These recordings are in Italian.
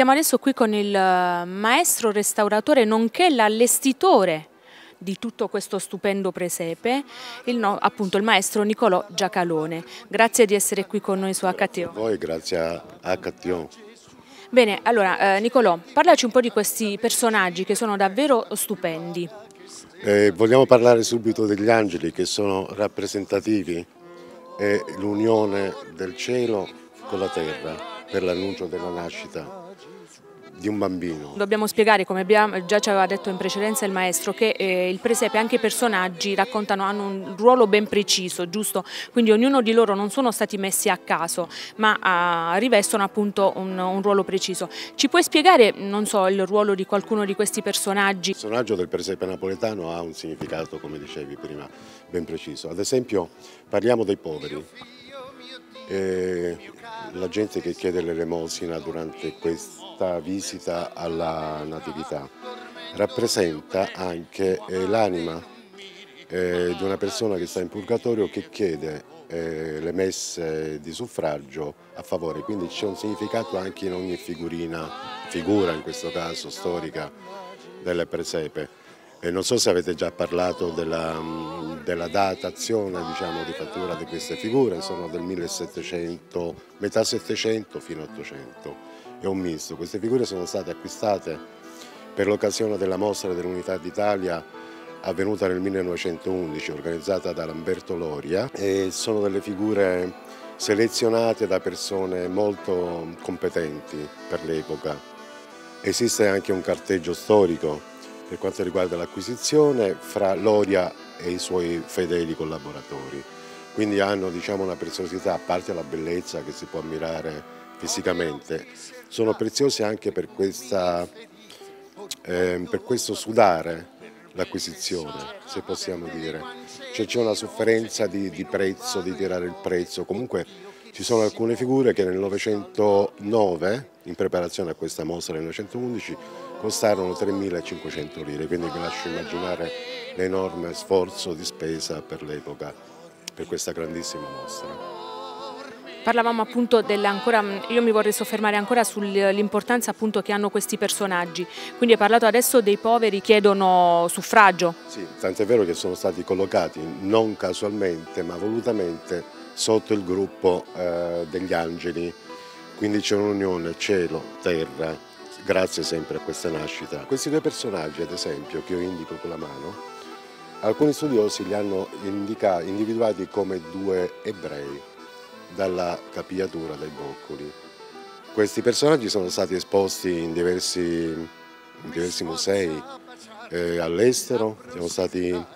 Siamo adesso qui con il eh, maestro restauratore nonché l'allestitore di tutto questo stupendo presepe, il, no, appunto il maestro Nicolò Giacalone. Grazie di essere qui con noi su HTO. A voi grazie a HTO. Bene, allora eh, Nicolò, parlaci un po' di questi personaggi che sono davvero stupendi. Eh, vogliamo parlare subito degli angeli che sono rappresentativi e l'unione del cielo con la terra per l'annuncio della nascita di un bambino. Dobbiamo spiegare, come abbiamo, già ci aveva detto in precedenza il maestro, che eh, il presepe, anche i personaggi raccontano, hanno un ruolo ben preciso, giusto? Quindi ognuno di loro non sono stati messi a caso, ma ah, rivestono appunto un, un, ruolo preciso. Ci puoi spiegare, non so, il ruolo di qualcuno di questi personaggi? Il personaggio del presepe napoletano ha un significato, come dicevi prima, ben preciso. Ad esempio, parliamo dei poveri. Eh, la gente che chiede l'elemosina durante questa visita alla Natività rappresenta anche eh, l'anima eh, di una persona che sta in purgatorio che chiede eh, le messe di suffragio a favore, quindi c'è un significato anche in ogni figurina, figura in questo caso storica delle presepe. E non so se avete già parlato della, della datazione diciamo, di fattura di queste figure, sono del 1700, metà 700 fino a 800, è un misto. Queste figure sono state acquistate per l'occasione della mostra dell'Unità d'Italia avvenuta nel 1911, organizzata da Lamberto Loria e sono delle figure selezionate da persone molto competenti per l'epoca. Esiste anche un carteggio storico per quanto riguarda l'acquisizione fra Loria e i suoi fedeli collaboratori. Quindi hanno diciamo, una preziosità, a parte la bellezza che si può ammirare fisicamente, sono preziosi anche per, questa, eh, per questo sudare l'acquisizione, se possiamo dire. Cioè c'è una sofferenza di, di prezzo, di tirare il prezzo, comunque ci sono alcune figure che nel 1909, in preparazione a questa mostra del 1911, costarono 3.500 lire, quindi vi lascio immaginare l'enorme sforzo di spesa per l'epoca, per questa grandissima mostra. Parlavamo appunto dell'ancora, io mi vorrei soffermare ancora sull'importanza appunto che hanno questi personaggi, quindi hai parlato adesso dei poveri chiedono suffragio. Sì, tant'è vero che sono stati collocati non casualmente ma volutamente sotto il gruppo eh, degli angeli, quindi c'è un'unione cielo-terra, grazie sempre a questa nascita. Questi due personaggi, ad esempio, che io indico con la mano, alcuni studiosi li hanno individuati come due ebrei dalla capigliatura dai boccoli. Questi personaggi sono stati esposti in diversi, in diversi musei eh, all'estero, siamo stati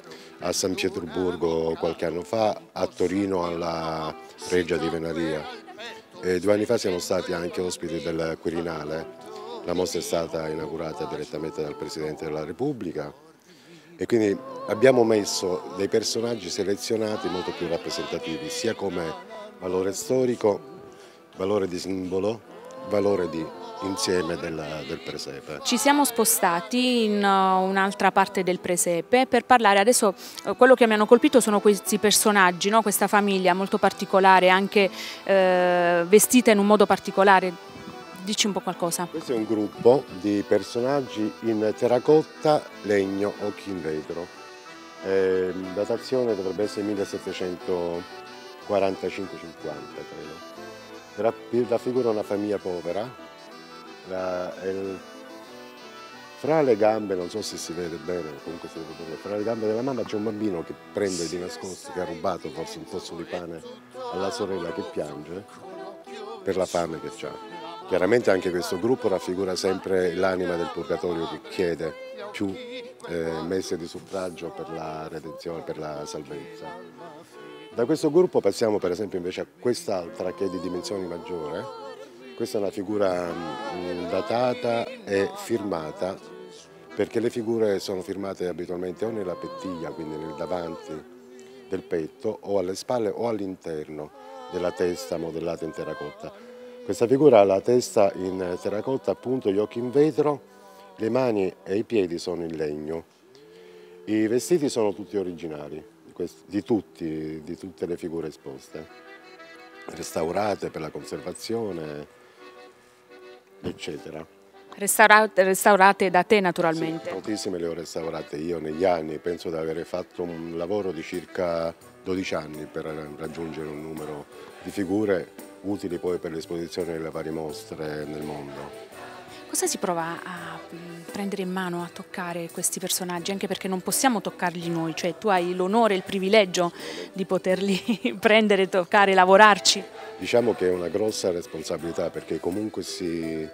a San Pietroburgo qualche anno fa, a Torino alla Reggia di Venaria. E due anni fa siamo stati anche ospiti del Quirinale, la mostra è stata inaugurata direttamente dal Presidente della Repubblica e quindi abbiamo messo dei personaggi selezionati molto più rappresentativi, sia come valore storico, valore di simbolo, valore di insieme della, del presepe. Ci siamo spostati in uh, un'altra parte del presepe per parlare adesso, uh, quello che mi hanno colpito sono questi personaggi, no? questa famiglia molto particolare, anche uh, vestita in un modo particolare. Dici un po' qualcosa. Questo è un gruppo di personaggi in terracotta, legno, occhi in vetro. Eh, datazione dovrebbe essere 1745-50 credo. Raffigura una famiglia povera, la, il, fra le gambe, non so se si vede bene, comunque si vede bene, fra le gambe della mamma c'è un bambino che prende di nascosto, che ha rubato forse un pozzo di pane alla sorella che piange per la fame che ha. Chiaramente anche questo gruppo raffigura sempre l'anima del purgatorio che chiede più eh, messe di suffragio per la redenzione, per la salvezza. Da questo gruppo passiamo per esempio invece a quest'altra che è di dimensioni maggiore, questa è una figura mm, datata e firmata perché le figure sono firmate abitualmente o nella pettiglia, quindi nel davanti del petto, o alle spalle o all'interno della testa modellata in terracotta. Questa figura ha la testa in terracotta, appunto gli occhi in vetro, le mani e i piedi sono in legno. I vestiti sono tutti originali, di, tutti, di tutte le figure esposte, restaurate per la conservazione, eccetera. Restaurate, restaurate da te naturalmente? Sì, moltissime le ho restaurate io negli anni, penso di aver fatto un lavoro di circa 12 anni per raggiungere un numero di figure utili poi per l'esposizione delle varie mostre nel mondo. Cosa si prova a mm, prendere in mano, a toccare questi personaggi, anche perché non possiamo toccarli noi, cioè tu hai l'onore e il privilegio di poterli prendere, toccare, lavorarci? Diciamo che è una grossa responsabilità perché comunque si,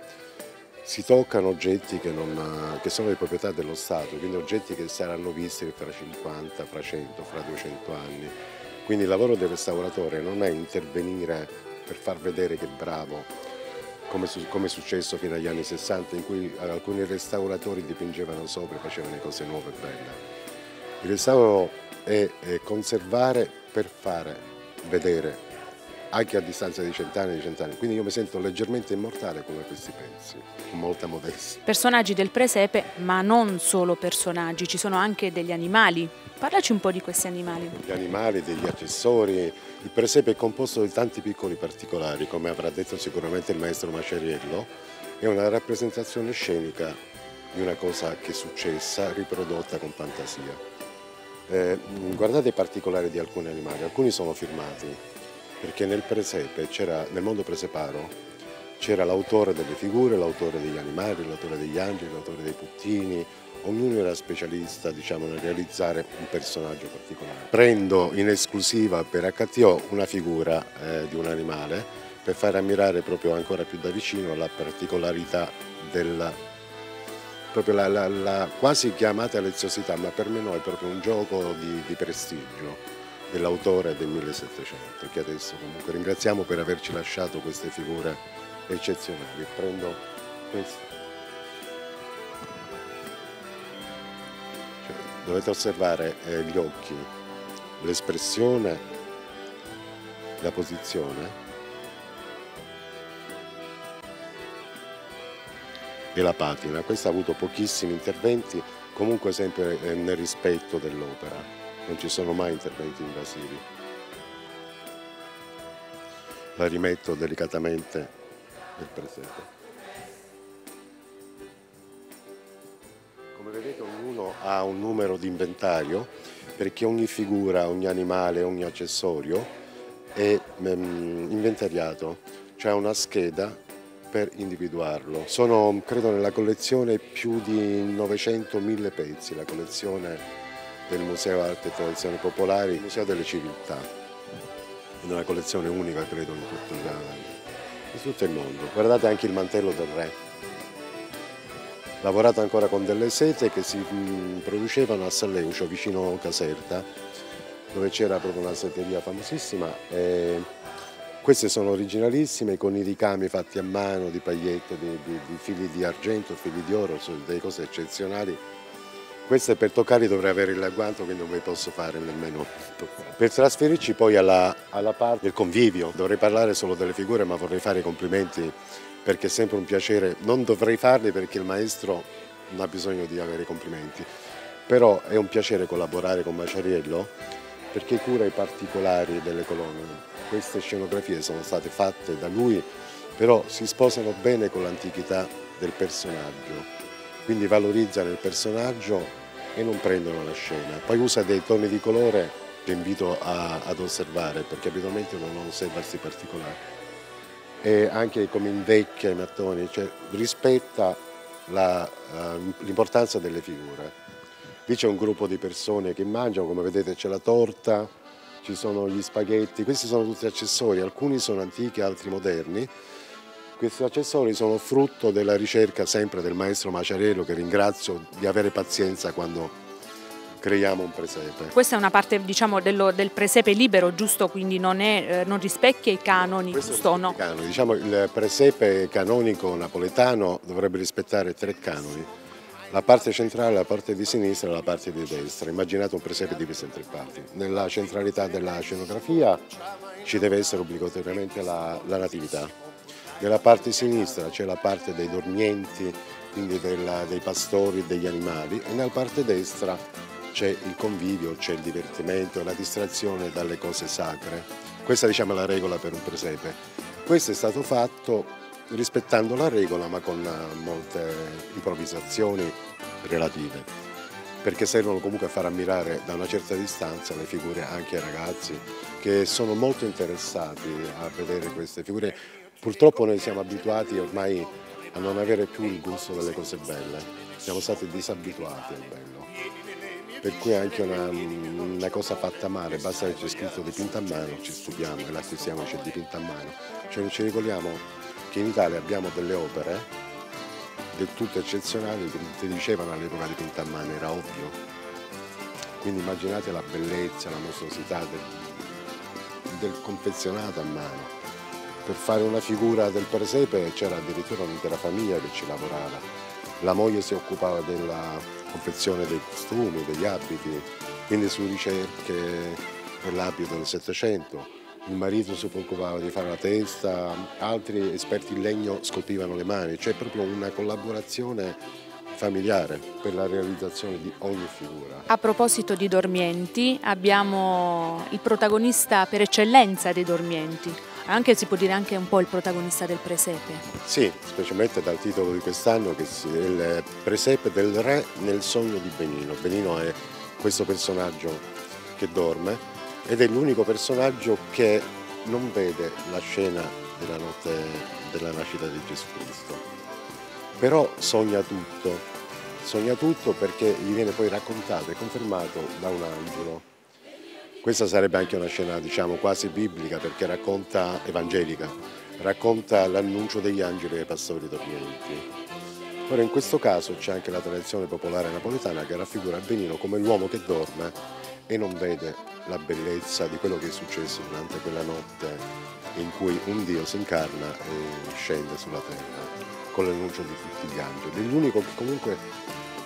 si toccano oggetti che, non, che, sono di proprietà dello Stato, quindi oggetti che saranno visti fra 50, fra 100, fra 200 anni. Quindi il lavoro del restauratore non è intervenire per far vedere che bravo, come, come, è successo fino agli anni 60 in cui alcuni restauratori dipingevano sopra e facevano cose nuove e belle. Il restauro è, è conservare per fare vedere anche a distanza di cent'anni e di cent'anni. Quindi io mi sento leggermente immortale come questi pezzi, con molta modestia. Personaggi del presepe, ma non solo personaggi, ci sono anche degli animali. Parlaci un po' di questi animali. Gli animali, degli accessori. Il presepe è composto di tanti piccoli particolari, come avrà detto sicuramente il maestro Maceriello. È una rappresentazione scenica di una cosa che è successa, riprodotta con fantasia. Eh, guardate i particolari di alcuni animali, alcuni sono firmati, perché nel presepe, nel mondo preseparo, c'era l'autore delle figure, l'autore degli animali, l'autore degli angeli, l'autore dei puttini, ognuno era specialista diciamo, nel realizzare un personaggio particolare. Prendo in esclusiva per HTO una figura eh, di un animale per far ammirare proprio ancora più da vicino la particolarità della proprio la, la, la quasi chiamata leziosità, ma per me no, è proprio un gioco di, di prestigio dell'autore del 1700, che adesso comunque ringraziamo per averci lasciato queste figure eccezionali. Prendo questo. dovete osservare eh, gli occhi, l'espressione, la posizione e la patina. Questa ha avuto pochissimi interventi, comunque sempre eh, nel rispetto dell'opera, non ci sono mai interventi invasivi. La rimetto delicatamente nel presepe. Come vedete ognuno ha un numero di inventario perché ogni figura, ogni animale, ogni accessorio è um, inventariato, c'è una scheda per individuarlo. Sono credo nella collezione più di 900.000 pezzi, la collezione del Museo Arte e Tradizioni Popolari, il Museo delle Civiltà. È una collezione unica credo in tutto, il, in tutto il mondo. Guardate anche il mantello del re lavorato ancora con delle sete che si mm, producevano a Salleucio, vicino Caserta, dove c'era proprio una seteria famosissima. Queste sono originalissime con i ricami fatti a mano di pagliette, di, di, di fili di argento, fili di oro, sono delle cose eccezionali. Queste per toccarli dovrei avere il guanto che non vi posso fare nemmeno. Per trasferirci poi alla, alla parte del convivio, dovrei parlare solo delle figure ma vorrei fare i complimenti perché è sempre un piacere, non dovrei farli perché il maestro non ha bisogno di avere complimenti, però è un piacere collaborare con Maciariello perché cura i particolari delle colonne. Queste scenografie sono state fatte da lui, però si sposano bene con l'antichità del personaggio, quindi valorizzano il personaggio e non prendono la scena. Poi usa dei toni di colore che invito a, ad osservare perché abitualmente uno non osserva questi particolari e anche come invecchia i mattoni, cioè rispetta uh, l'importanza delle figure. Lì c'è un gruppo di persone che mangiano, come vedete c'è la torta, ci sono gli spaghetti, questi sono tutti accessori, alcuni sono antichi, altri moderni. Questi accessori sono frutto della ricerca sempre del maestro Maciarello che ringrazio di avere pazienza quando creiamo un presepe. Questa è una parte diciamo, dello, del presepe libero, giusto? Quindi non, è, eh, non rispecchia i canoni, Questo giusto o no? Canoni. Diciamo, il presepe canonico napoletano dovrebbe rispettare tre canoni. La parte centrale, la parte di sinistra e la parte di destra. Immaginate un presepe diviso in tre parti. Nella centralità della scenografia ci deve essere obbligatoriamente la, la natività. Nella parte sinistra c'è la parte dei dormienti, quindi della, dei pastori, degli animali, e nella parte destra c'è il convivio, c'è il divertimento, la distrazione dalle cose sacre. Questa diciamo, è la regola per un presepe. Questo è stato fatto rispettando la regola ma con molte improvvisazioni relative, perché servono comunque a far ammirare da una certa distanza le figure anche ai ragazzi che sono molto interessati a vedere queste figure. Purtroppo noi siamo abituati ormai a non avere più il gusto delle cose belle, siamo stati disabituati al bello. Per cui anche una, una cosa fatta male, basta che c'è scritto dipinta a mano, ci stupiamo e l'acquistiamo c'è dipinta a mano. Cioè ci ricordiamo che in Italia abbiamo delle opere del tutto eccezionali che ti dicevano all'epoca dipinta a mano, era ovvio. Quindi immaginate la bellezza, la mostruosità del, del confezionato a mano. Per fare una figura del presepe c'era addirittura un'intera famiglia che ci lavorava. La moglie si occupava della confezione dei costumi, degli abiti, quindi su ricerche per l'abito del Settecento. Il marito si preoccupava di fare la testa, altri esperti in legno scolpivano le mani, c'è proprio una collaborazione familiare per la realizzazione di ogni figura. A proposito di dormienti, abbiamo il protagonista per eccellenza dei dormienti, anche si può dire anche un po' il protagonista del presepe. Sì, specialmente dal titolo di quest'anno che è il presepe del re nel sogno di Benino. Benino è questo personaggio che dorme ed è l'unico personaggio che non vede la scena della notte della nascita di Gesù Cristo. Però sogna tutto, sogna tutto perché gli viene poi raccontato e confermato da un angelo questa sarebbe anche una scena diciamo, quasi biblica perché racconta, evangelica, racconta l'annuncio degli angeli ai pastori dormienti. Ora in questo caso c'è anche la tradizione popolare napoletana che raffigura Benino come l'uomo che dorme e non vede la bellezza di quello che è successo durante quella notte in cui un Dio si incarna e scende sulla terra con l'annuncio di tutti gli angeli. L'unico che comunque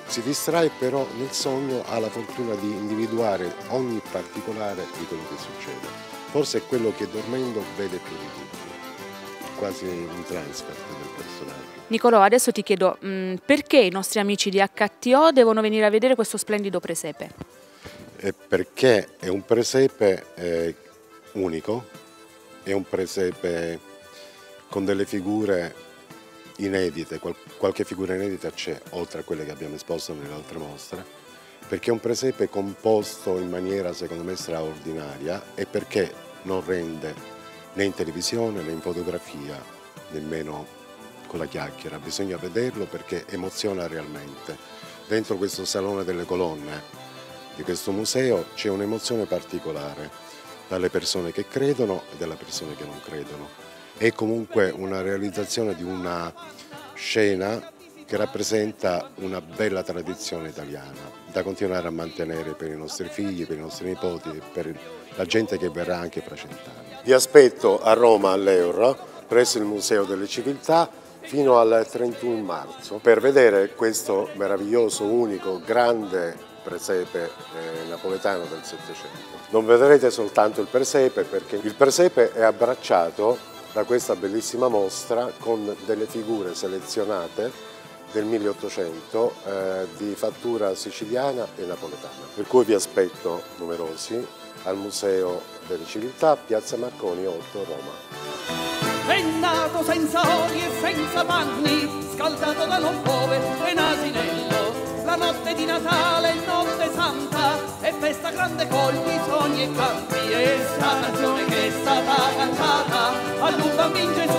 si distrae però nel sogno ha la fortuna di individuare ogni particolare di quello che succede. Forse è quello che dormendo vede più di tutti, quasi un transfer del personaggio. Nicolò, adesso ti chiedo mm, perché i nostri amici di HTO devono venire a vedere questo splendido presepe? È perché è un presepe eh, unico, è un presepe con delle figure inedite, qual qualche figura inedita c'è, oltre a quelle che abbiamo esposto nelle altre mostre, perché è un presepe composto in maniera secondo me straordinaria e perché non rende né in televisione né in fotografia, nemmeno con la chiacchiera, bisogna vederlo perché emoziona realmente. Dentro questo salone delle colonne di questo museo c'è un'emozione particolare dalle persone che credono e dalle persone che non credono è comunque una realizzazione di una scena che rappresenta una bella tradizione italiana da continuare a mantenere per i nostri figli, per i nostri nipoti e per la gente che verrà anche fra cent'anni. Vi aspetto a Roma all'Euro presso il Museo delle Civiltà fino al 31 marzo per vedere questo meraviglioso, unico, grande presepe eh, napoletano del Settecento. Non vedrete soltanto il presepe perché il presepe è abbracciato da questa bellissima mostra con delle figure selezionate del 1800 eh, di fattura siciliana e napoletana. Per cui vi aspetto numerosi al Museo delle Civiltà, Piazza Marconi 8, Roma. È nato senza oli e senza panni, scaldato da non pove e nasinello. La notte di Natale, notte santa, è festa grande con i sogni e canti. E sta canzone che è stata cantata, all'un bambino Gesù